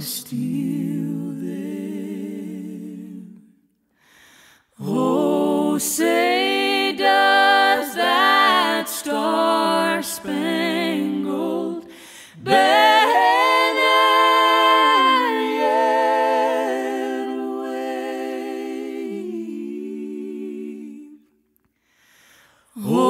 still there. Oh, say does that star spangled banner yet wave? Oh,